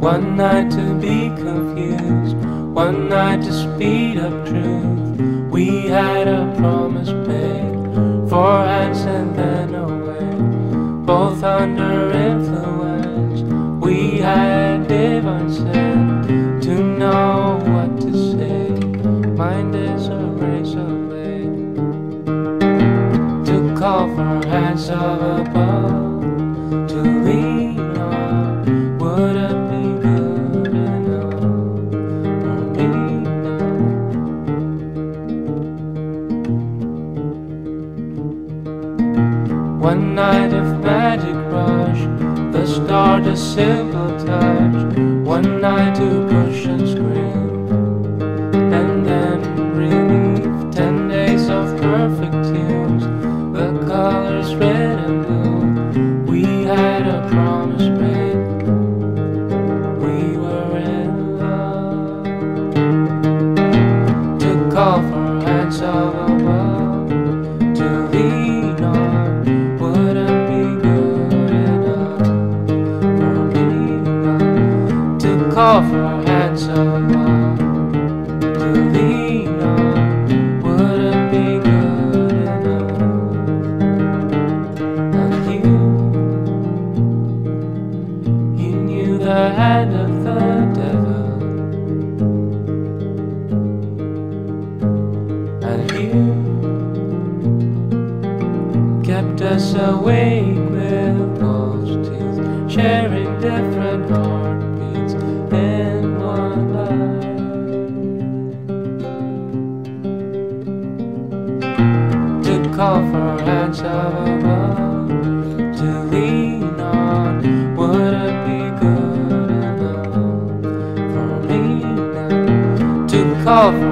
One night to be confused, one night to speed up truth. We had a promise. Of above to lean on. Would it be good enough for me? One night of magic rush, the start a simple touch. One night to push call for of above, to lean on, wouldn't be good enough. And you, you knew the hand of the devil. And you kept us awake with closed teeth, sharing different heartbeats call for hands of above to lean on. Would it be good enough for me now to call